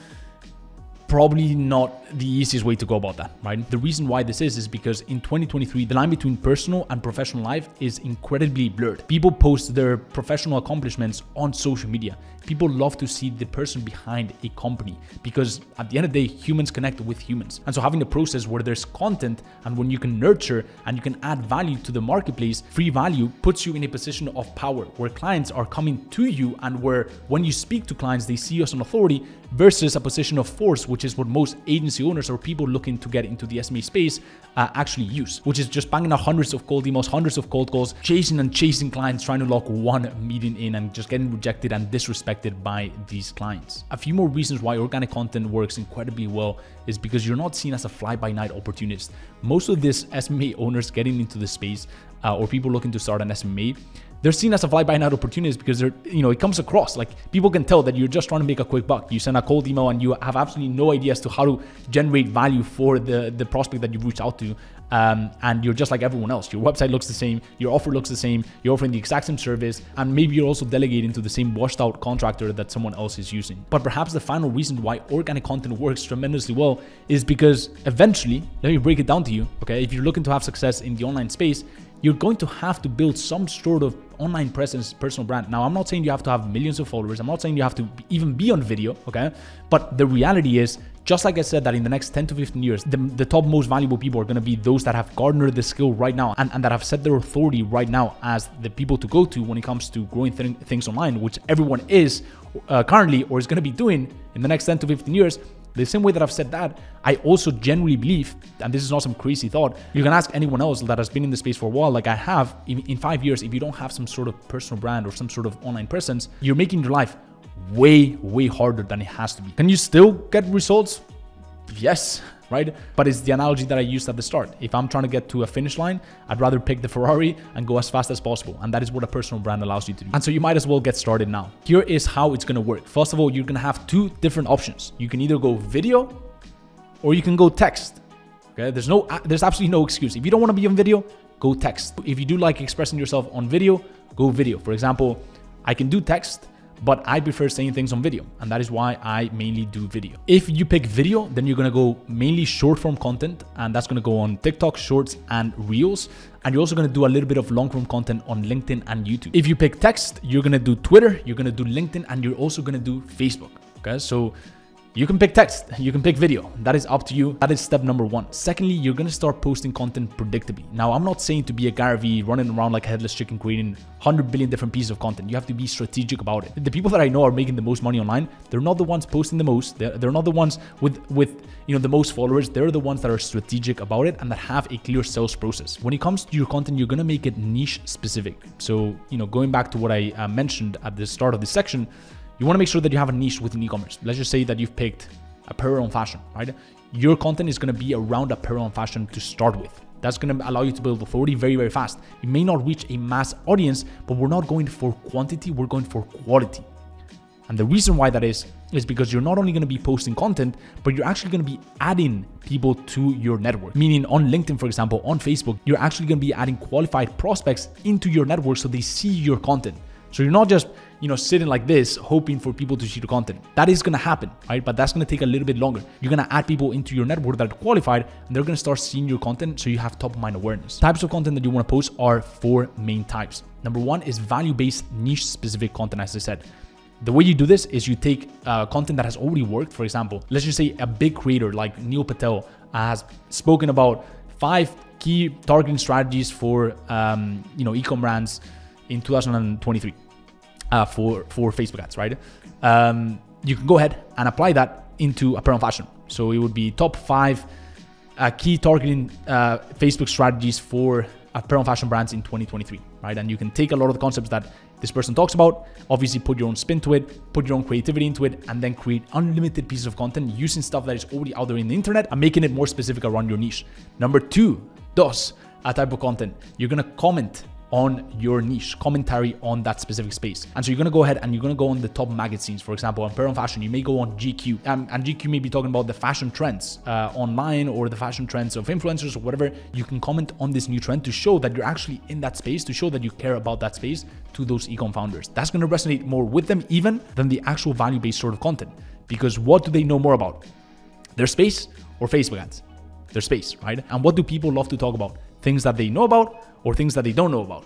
Probably not the easiest way to go about that, right? The reason why this is is because in 2023, the line between personal and professional life is incredibly blurred. People post their professional accomplishments on social media. People love to see the person behind a company because at the end of the day, humans connect with humans. And so having a process where there's content and when you can nurture and you can add value to the marketplace, free value puts you in a position of power where clients are coming to you and where when you speak to clients, they see you as an authority versus a position of force, which is what most agency owners or people looking to get into the SMMA space uh, actually use, which is just banging out hundreds of cold emails, hundreds of cold calls, chasing and chasing clients, trying to lock one meeting in and just getting rejected and disrespected by these clients. A few more reasons why organic content works incredibly well is because you're not seen as a fly by night opportunist. Most of this SMMA owners getting into the space uh, or people looking to start an SMMA they're seen as a fly-by-night opportunities because they're, you know, it comes across like people can tell that you're just trying to make a quick buck. You send a cold email and you have absolutely no idea as to how to generate value for the the prospect that you've reached out to, um, and you're just like everyone else. Your website looks the same, your offer looks the same, you're offering the exact same service, and maybe you're also delegating to the same washed-out contractor that someone else is using. But perhaps the final reason why organic content works tremendously well is because eventually, let me break it down to you. Okay, if you're looking to have success in the online space, you're going to have to build some sort of online presence, personal brand. Now, I'm not saying you have to have millions of followers. I'm not saying you have to even be on video, okay? But the reality is, just like I said, that in the next 10 to 15 years, the, the top most valuable people are going to be those that have garnered the skill right now and, and that have set their authority right now as the people to go to when it comes to growing th- things online, which everyone is uh, currently or is going to be doing in the next 10 to 15 years the same way that I've said that, I also genuinely believe, and this is not some crazy thought, you can ask anyone else that has been in the space for a while, like I have, in, in five years, if you don't have some sort of personal brand or some sort of online presence, you're making your life way, way harder than it has to be. Can you still get results? Yes right? But it's the analogy that I used at the start. If I'm trying to get to a finish line, I'd rather pick the Ferrari and go as fast as possible. And that is what a personal brand allows you to do. And so you might as well get started now. Here is how it's gonna work. First of all, you're gonna have two different options. You can either go video or you can go text. Okay, there's no, uh, there's absolutely no excuse. If you don't wanna be on video, go text. If you do like expressing yourself on video, go video. For example, I can do text, but I prefer saying things on video, and that is why I mainly do video. If you pick video, then you're gonna go mainly short form content, and that's gonna go on TikTok, Shorts, and Reels. And you're also gonna do a little bit of long form content on LinkedIn and YouTube. If you pick text, you're gonna do Twitter, you're gonna do LinkedIn, and you're also gonna do Facebook. Okay, so you can pick text, you can pick video. That is up to you. That is step number one. Secondly, you're gonna start posting content predictably. Now, I'm not saying to be a Gary Vee running around like a headless chicken creating 100 billion different pieces of content. You have to be strategic about it. The people that I know are making the most money online, they're not the ones posting the most. They're, they're not the ones with, with you know the most followers. They're the ones that are strategic about it and that have a clear sales process. When it comes to your content, you're gonna make it niche specific. So, you know, going back to what I uh, mentioned at the start of this section, you want to make sure that you have a niche within e-commerce. Let's just say that you've picked apparel and fashion, right? Your content is going to be around apparel and fashion to start with. That's going to allow you to build authority very, very fast. You may not reach a mass audience, but we're not going for quantity, we're going for quality. And the reason why that is, is because you're not only going to be posting content, but you're actually going to be adding people to your network. Meaning on LinkedIn, for example, on Facebook, you're actually going to be adding qualified prospects into your network so they see your content. So you're not just you know, sitting like this, hoping for people to see the content. That is gonna happen, right? But that's gonna take a little bit longer. You're gonna add people into your network that are qualified and they're gonna start seeing your content so you have top of mind awareness. Types of content that you wanna post are four main types. Number one is value based, niche specific content, as I said. The way you do this is you take uh, content that has already worked. For example, let's just say a big creator like Neil Patel has spoken about five key targeting strategies for um, you know ecom brands in 2023 uh, for for Facebook ads, right? Um, you can go ahead and apply that into apparel fashion. So it would be top five uh, key targeting uh, Facebook strategies for apparel fashion brands in 2023, right? And you can take a lot of the concepts that this person talks about, obviously put your own spin to it, put your own creativity into it, and then create unlimited pieces of content using stuff that is already out there in the internet and making it more specific around your niche. Number two, dos, a type of content. You're gonna comment on your niche, commentary on that specific space. And so you're gonna go ahead and you're gonna go on the top magazines. For example, on Apparel Fashion, you may go on GQ, and GQ may be talking about the fashion trends uh, online or the fashion trends of influencers or whatever. You can comment on this new trend to show that you're actually in that space, to show that you care about that space to those ecom founders. That's gonna resonate more with them even than the actual value-based sort of content. Because what do they know more about? Their space or Facebook ads? Their space, right? And what do people love to talk about? Things that they know about or things that they don't know about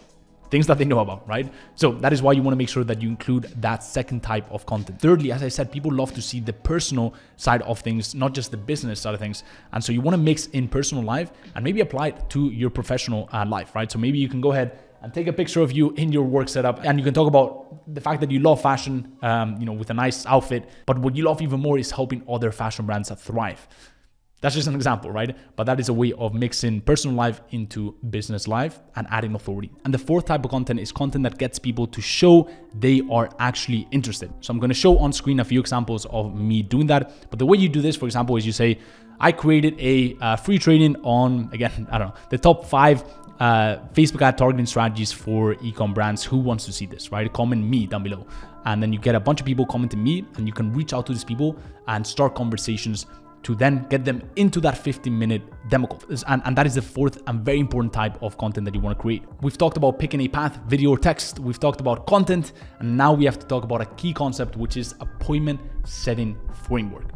things that they know about, right? So that is why you want to make sure that you include that second type of content. Thirdly, as I said, people love to see the personal side of things, not just the business side of things. And so you want to mix in personal life and maybe apply it to your professional uh, life, right? So maybe you can go ahead and take a picture of you in your work setup. And you can talk about the fact that you love fashion, um, you know, with a nice outfit. But what you love even more is helping other fashion brands thrive. That's just an example, right? But that is a way of mixing personal life into business life and adding authority. And the fourth type of content is content that gets people to show they are actually interested. So I'm going to show on screen a few examples of me doing that. But the way you do this, for example, is you say, I created a uh, free training on, again, I don't know, the top five uh, Facebook ad targeting strategies for ecom brands. Who wants to see this, right? Comment me down below. And then you get a bunch of people commenting me, and you can reach out to these people and start conversations to then get them into that 15 minute demo call. And, and that is the fourth and very important type of content that you want to create. We've talked about picking a path, video or text. We've talked about content. And now we have to talk about a key concept, which is appointment setting framework.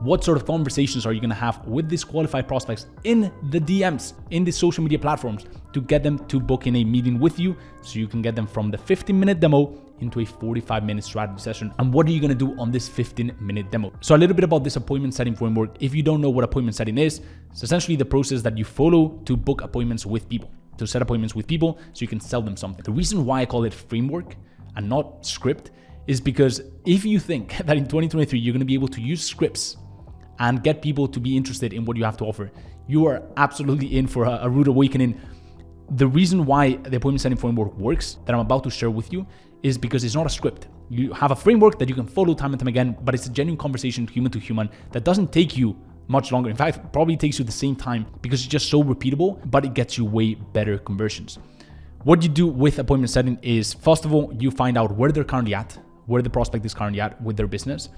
What sort of conversations are you going to have with these qualified prospects in the DMs, in the social media platforms to get them to book in a meeting with you so you can get them from the 15 minute demo into a 45 minute strategy session. And what are you gonna do on this 15 minute demo? So a little bit about this appointment setting framework. If you don't know what appointment setting is, it's essentially the process that you follow to book appointments with people, to set appointments with people so you can sell them something. The reason why I call it framework and not script is because if you think that in 2023 you're gonna be able to use scripts and get people to be interested in what you have to offer, you are absolutely in for a, a rude awakening. The reason why the appointment setting framework works that I'm about to share with you is because it's not a script. You have a framework that you can follow time and time again, but it's a genuine conversation human to human that doesn't take you much longer. In fact, probably takes you the same time because it's just so repeatable, but it gets you way better conversions. What you do with appointment setting is first of all, you find out where they're currently at, where the prospect is currently at with their business,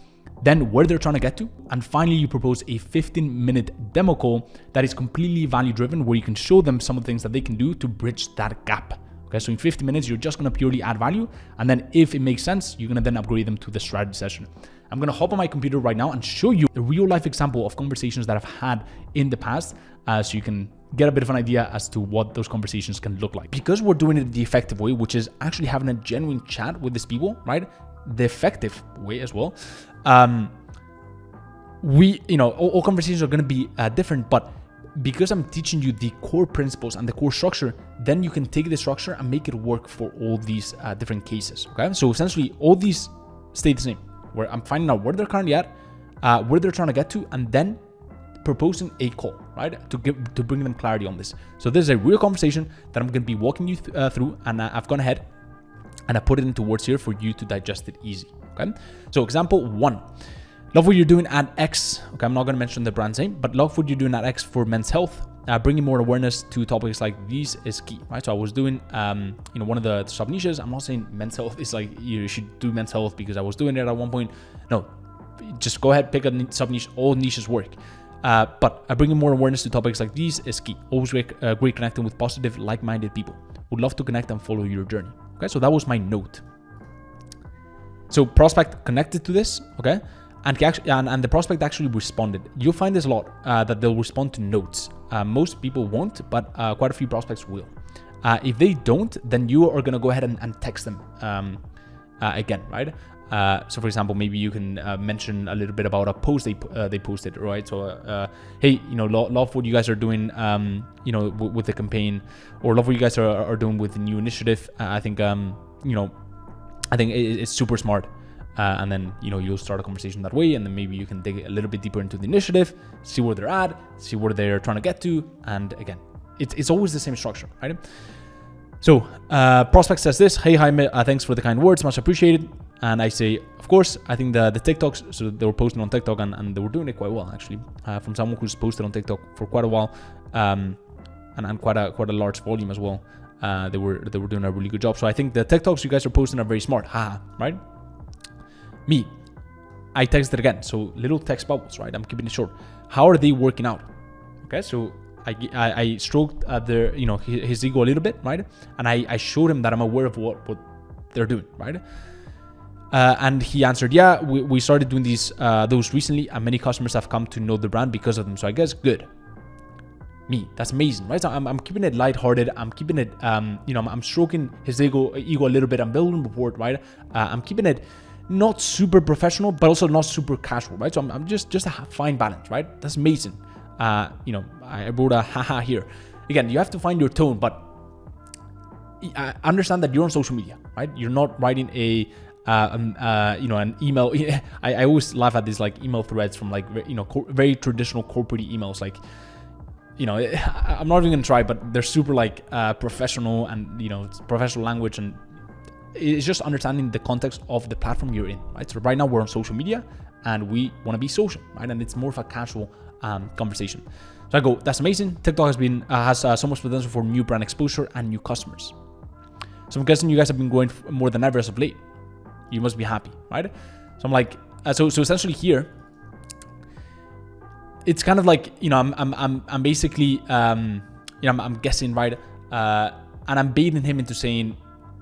then where they're trying to get to, and finally you propose a 15 minute demo call that is completely value driven where you can show them some of the things that they can do to bridge that gap. Okay, so in 50 minutes, you're just gonna purely add value. And then if it makes sense, you're gonna then upgrade them to the strategy session. I'm gonna hop on my computer right now and show you a real life example of conversations that I've had in the past uh, so you can get a bit of an idea as to what those conversations can look like. Because we're doing it the effective way, which is actually having a genuine chat with these people, right? The effective way as well. Um, we, you know, all, all conversations are gonna be uh, different, but because I'm teaching you the core principles and the core structure, then you can take the structure and make it work for all these uh, different cases. Okay, so essentially all these stay the same. Where I'm finding out where they're currently at, uh, where they're trying to get to, and then proposing a call, right, to give to bring them clarity on this. So this is a real conversation that I'm going to be walking you th- uh, through, and uh, I've gone ahead and I put it into words here for you to digest it easy. Okay, so example one. Love what you're doing at X. Okay, I'm not going to mention the brand name, but love what you're doing at X for men's health. Uh, bringing more awareness to topics like these is key, right? So I was doing, um, you know, one of the sub niches. I'm not saying men's health is like you should do men's health because I was doing it at one point. No, just go ahead, pick a sub niche. All niches work. Uh, but uh, bringing more awareness to topics like these is key. Always great, uh, great connecting with positive, like-minded people. Would love to connect and follow your journey. Okay, so that was my note. So prospect connected to this. Okay and, actually, and, and, the prospect actually responded. You'll find this a lot uh, that they'll respond to notes. Uh, most people won't, but uh, quite a few prospects will. Uh, if they don't, then you are going to go ahead and, and text them um, uh, again, right? Uh, so, for example, maybe you can mention a little bit about a post they they posted, right? So, hey, you know, lo- love what you guys are doing, um, you know, with the campaign, or love what you guys are, are doing with the new initiative. I think, um, you know, I think it's super smart. Uh, and then you know you'll start a conversation that way and then maybe you can dig a little bit deeper into the initiative see where they're at see where they're trying to get to and again it's, it's always the same structure right? So uh, prospect says this hey Jaime uh, thanks for the kind words much appreciated. And I say of course I think the the TikToks so they were posting on TikTok and, and they were doing it quite well actually uh, from someone who's posted on TikTok for quite a while um, and, and quite a quite a large volume as well uh, they were they were doing a really good job so I think the TikToks you guys are posting are very smart haha right me, I texted again. So little text bubbles, right? I'm keeping it short. How are they working out? Okay, so I, I, I stroked uh, their, you know, his, his, ego a little bit, right? And I, I showed him that I'm aware of what, what they're doing, right? Uh, and he answered, yeah, we, we started doing these uh, those recently, and many customers have come to know the brand because of them. So I guess good. Me, that's amazing, right? So I'm, I'm keeping it lighthearted. I'm keeping it, um, you know, I'm, I'm stroking his ego ego a little bit. I'm building rapport, right? Uh, I'm keeping it not super professional, but also not super casual, right? So I'm, I'm just just a fine balance, right? That's amazing. Uh, you know, I wrote a haha here. Again, you have to find your tone, but I understand that you're on social media, right? You're not writing a uh, um, uh, you know, an email. I, I always laugh at these like email threads from like you know very traditional corporate emails. Like, you know, I'm not even gonna try, but they're super like uh, professional and you know professional language and it's just understanding the context of the platform you're in, right? So right now we're on social media and we want to be social, right? And it's more of a casual um, conversation. So I go, that's amazing. TikTok has been uh, has uh, so much potential for new brand exposure and new customers. So I'm guessing you guys have been growing more than ever as of late. You must be happy, right? So I'm like, uh, so so essentially here, it's kind of like you know I'm I'm I'm, I'm basically um, you know I'm, I'm guessing right, uh, and I'm baiting him into saying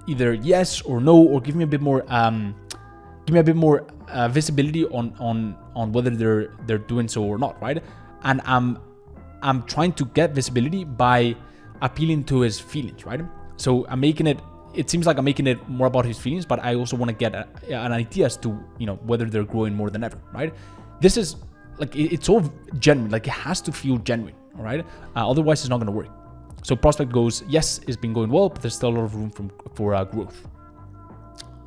either yes or no or give me a bit more um, give me a bit more uh, visibility on on on whether they're they're doing so or not, right? And I'm I'm trying to get visibility by appealing to his feelings, right? So I'm making it it seems like I'm making it more about his feelings, but I also want to get a, an idea as to you know whether they're growing more than ever, right? This is like it's all genuine, like it has to feel genuine, all right? Uh, otherwise, it's not going to work. So prospect goes, yes, it's been going well, but there's still a lot of room from, for uh, growth.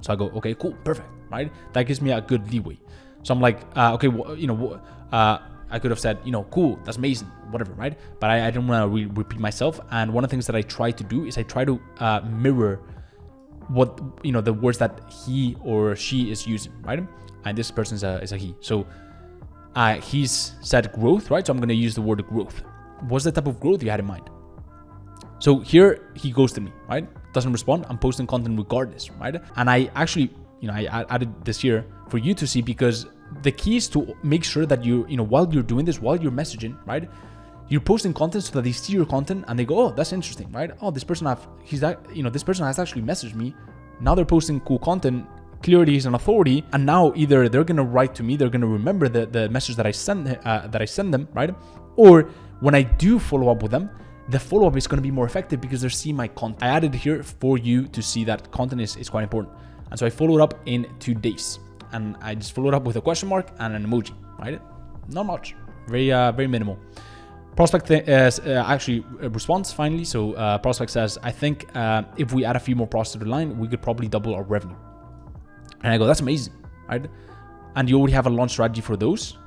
So I go, okay, cool, perfect, right? That gives me a good leeway. So I'm like, uh, okay, well, you know, uh, I could have said, you know, cool, that's amazing, whatever, right? But I, I don't want to re- repeat myself. And one of the things that I try to do is I try to uh, mirror what you know the words that he or she is using, right? And this person is a, is a he. So uh, he's said growth, right? So I'm going to use the word growth. What's the type of growth you had in mind? So here he goes to me, right? Doesn't respond. I'm posting content regardless, right? And I actually, you know, I added this here for you to see because the key is to make sure that you, you know, while you're doing this, while you're messaging, right? you're posting content so that they see your content and they go, oh, that's interesting, right? Oh, this person have he's that you know this person has actually messaged me. Now they're posting cool content. Clearly, he's an authority, and now either they're gonna write to me, they're gonna remember the, the message that I send uh, that I send them, right? Or when I do follow up with them, the follow up is gonna be more effective because they're seeing my content. I added here for you to see that content is, is quite important, and so I followed up in two days, and I just followed up with a question mark and an emoji, right? Not much, very uh, very minimal. Prospect is uh, actually uh, response finally. So uh, Prospect says, I think uh, if we add a few more process to the line, we could probably double our revenue. And I go, that's amazing, right? And you already have a launch strategy for those.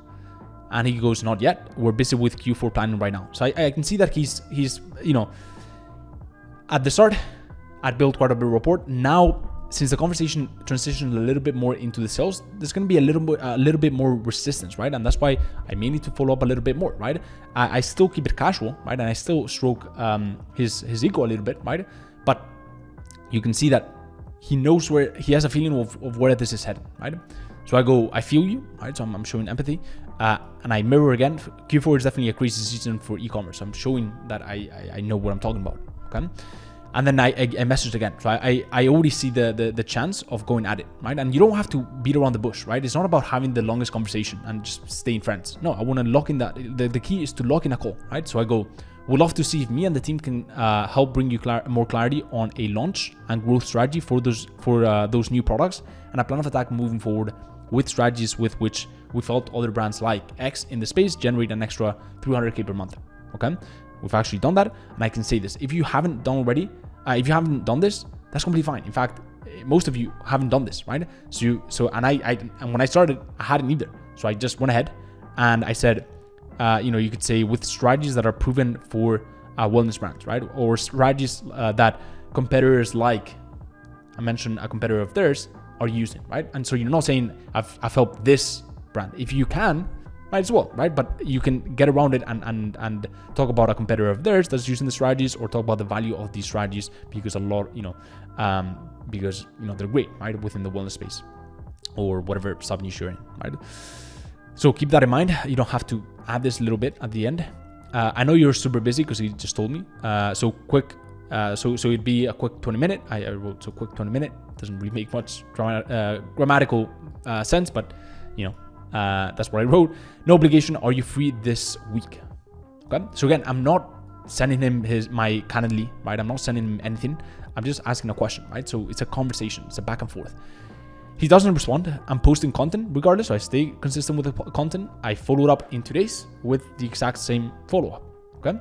And he goes, not yet. We're busy with Q4 planning right now. So I, I can see that he's he's you know at the start, I'd built quite a bit report. Now since the conversation transitioned a little bit more into the sales, there's going to be a little bit, a little bit more resistance, right? And that's why I may need to follow up a little bit more, right? I, I still keep it casual, right? And I still stroke um, his his ego a little bit, right? But you can see that he knows where he has a feeling of, of where this is heading, right? So I go, I feel you, right? So I'm, I'm showing empathy, uh, and I mirror again. Q4 is definitely a crazy season for e-commerce. I'm showing that I, I I know what I'm talking about, okay? and then I, I, I messaged again. So I, I already see the, the, the chance of going at it, right? And you don't have to beat around the bush, right? It's not about having the longest conversation and just staying friends. No, I want to lock in that. The, the key is to lock in a call, right? So I go, we'd love to see if me and the team can uh, help bring you clar- more clarity on a launch and growth strategy for those for uh, those new products and a plan of attack moving forward with strategies with which we felt other brands like X in the space generate an extra 300k per month. Okay, We've actually done that, and I can say this. If you haven't done already, uh, if you haven't done this, that's completely fine. In fact, most of you haven't done this, right? So, you, so, and I, I, and when I started, I hadn't either. So I just went ahead and I said, uh, you know, you could say with strategies that are proven for uh, wellness brands, right? Or strategies uh, that competitors like, I mentioned a competitor of theirs are using, right? And so you're not saying I've, I've helped this brand. If you can, might as well, right? But you can get around it and and and talk about a competitor of theirs that's using the strategies, or talk about the value of these strategies because a lot, you know, um, because you know they're great, right, within the wellness space or whatever sub niche you're in, right? So keep that in mind. You don't have to add this little bit at the end. Uh, I know you're super busy because you just told me. Uh, so quick. Uh, so so it'd be a quick 20 minute. I, I wrote so quick 20 minute. Doesn't really make much uh, grammatical uh, sense, but you know uh, that's what I wrote. No obligation. Are you free this week? Okay. So again, I'm not sending him his my Calendly, right? I'm not sending him anything. I'm just asking a question, right? So it's a conversation. It's a back and forth. He doesn't respond. I'm posting content regardless. So I stay consistent with the content. I followed up in two days with the exact same follow up. Okay.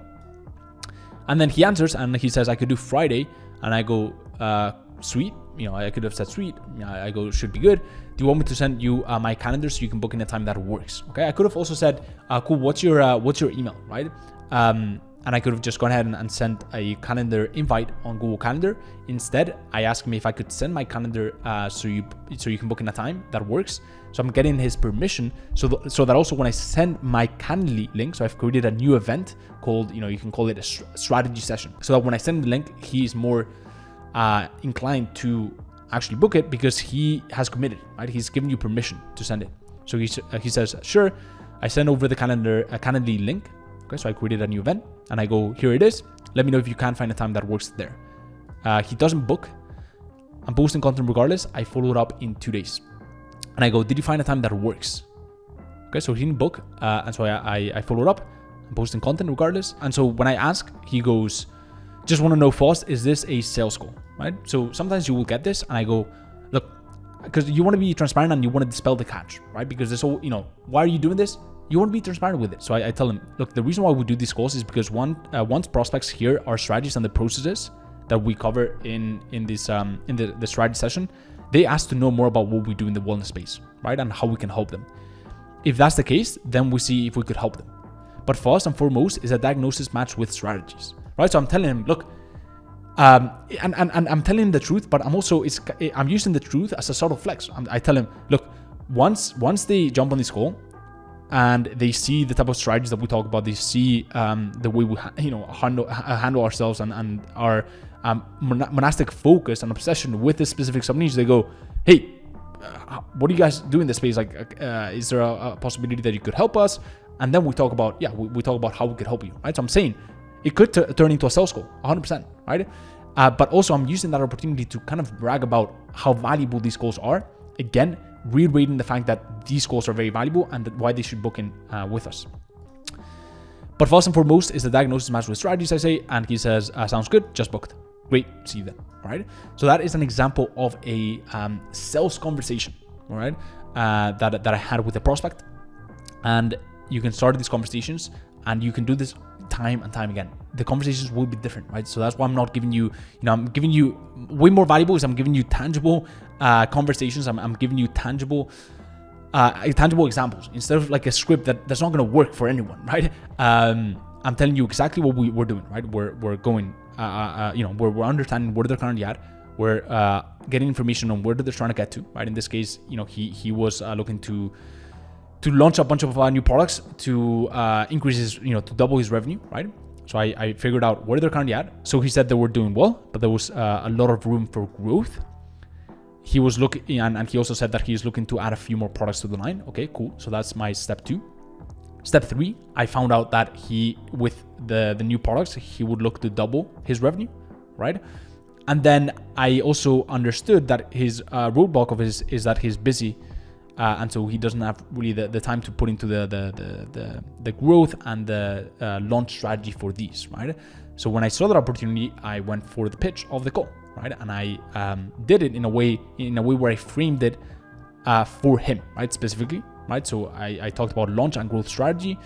And then he answers and he says, I could do Friday and I go, uh, sweet. You know, I could have said sweet. I go, should be good. Do you want me to send you uh, my calendar so you can book in a time that works? Okay. I could have also said, uh, cool. What's your uh, what's your email, right? Um, and I could have just gone ahead and, sent a calendar invite on Google Calendar. Instead, I asked him if I could send my calendar uh, so you so you can book in a time that works. So I'm getting his permission so th- so that also when I send my Calendly link, so I've created a new event called you know you can call it a strategy session. So that when I send the link, he's more uh, inclined to actually book it because he has committed, right? He's given you permission to send it. So he, uh, he says, sure. I send over the calendar a Calendly link. Okay, so I created a new event and I go, here it is. Let me know if you can find a time that works there. Uh, he doesn't book. I'm posting content regardless. I follow it up in two days. And I go, did you find a time that works? Okay, so he didn't book. Uh, and so I, I, I followed up. I'm posting content regardless. And so when I ask, he goes, just want to know first, is this a sales call? Right? So sometimes you will get this and I go, look, because you want to be transparent and you want to dispel the catch, right? Because this whole, you know, why are you doing this? You want to be transparent with it. So I, I, tell them, look, the reason why we do these calls is because one, uh, once prospects hear our strategies and the processes that we cover in in this um, in the, the strategy session, they ask to know more about what we do in the wellness space, right, and how we can help them. If that's the case, then we see if we could help them. But first and foremost is a diagnosis match with strategies, right? So I'm telling him, look, um, and, and, and I'm telling him the truth, but I'm also it's I'm using the truth as a sort of flex. I'm, I tell him, look, once once they jump on this call, and they see the type of strategies that we talk about. They see um, the way we, you know, handle, handle ourselves and, and our um, monastic focus and obsession with this specific sub niche. They go, "Hey, uh, what do you guys do in this space? Like, uh, is there a, a, possibility that you could help us?" And then we talk about, yeah, we, we talk about how we could help you, right? So I'm saying it could turn into a sales call, 100%, right? Uh, but also, I'm using that opportunity to kind of brag about how valuable these calls are. Again, reiterating the fact that these calls are very valuable and why they should book in uh, with us. But first and foremost is the diagnosis match with strategies, I say, and he says, uh, sounds good, just booked. Great, see you then. All right. So that is an example of a um, sales conversation, all right, uh, that, that I had with a prospect. And you can start these conversations and you can do this time and time again. The conversations will be different, right? So that's why I'm not giving you, you know, I'm giving you way more valuable is I'm giving you tangible uh, conversations. I'm, I'm giving you tangible, uh, tangible examples instead of like a script that that's not going to work for anyone, right? Um, I'm telling you exactly what we, we're doing, right? We're, we're going, uh, uh, uh you know, we're, we're understanding where they're currently at. We're uh, getting information on where they're trying to get to, right? In this case, you know, he he was uh, looking to to launch a bunch of uh, new products to uh, increase his, you know, to double his revenue, right? So I, I figured out where they're currently at. So he said they were doing well, but there was uh, a lot of room for growth. He was looking, and, and he also said that he's looking to add a few more products to the line. Okay, cool. So that's my step two. Step three, I found out that he, with the the new products, he would look to double his revenue, right? And then I also understood that his uh, roadblock of his is that he's busy uh, and so he doesn't have really the, the time to put into the the the, the, the growth and the uh, launch strategy for these, right? So when I saw that opportunity, I went for the pitch of the call, right? And I um, did it in a way in a way where I framed it uh, for him, right? Specifically, right? So I, I talked about launch and growth strategy.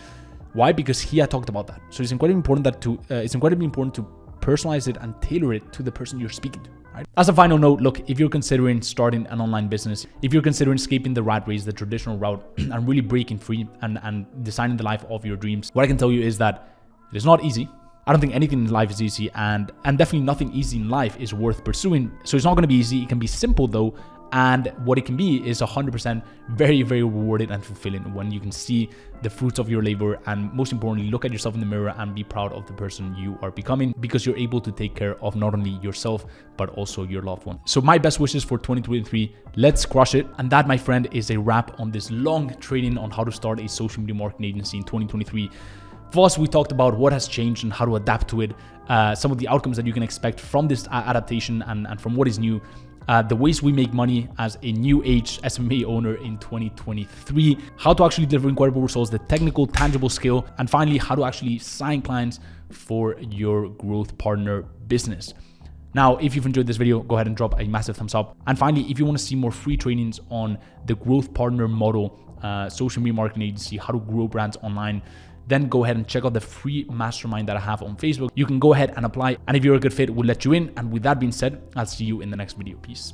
Why? Because he had talked about that. So it's incredibly important that to uh, it's incredibly important to personalize it and tailor it to the person you're speaking to. As a final note, look, if you're considering starting an online business, if you're considering skipping the rat race, the traditional route, and really breaking free and, and designing the life of your dreams, what I can tell you is that it is not easy. I don't think anything in life is easy, and and definitely nothing easy in life is worth pursuing. So it's not going to be easy. It can be simple though, and what it can be is 100% very, very rewarding and fulfilling when you can see the fruits of your labor and most importantly, look at yourself in the mirror and be proud of the person you are becoming because you're able to take care of not only yourself, but also your loved one. So my best wishes for 2023, let's crush it. And that, my friend, is a wrap on this long training on how to start a social media marketing agency in 2023. First, we talked about what has changed and how to adapt to it, uh, some of the outcomes that you can expect from this adaptation and, and from what is new uh, the ways we make money as a new age SMMA owner in 2023, how to actually deliver incredible results, the technical, tangible skill, and finally, how to actually sign clients for your growth partner business. Now, if you've enjoyed this video, go ahead and drop a massive thumbs up. And finally, if you want to see more free trainings on the growth partner model, uh, social media marketing agency, how to grow brands online, then go ahead and check out the free mastermind that I have on Facebook. You can go ahead and apply. And if you're a good fit, we'll let you in. And with that being said, I'll see you in the next video. Peace.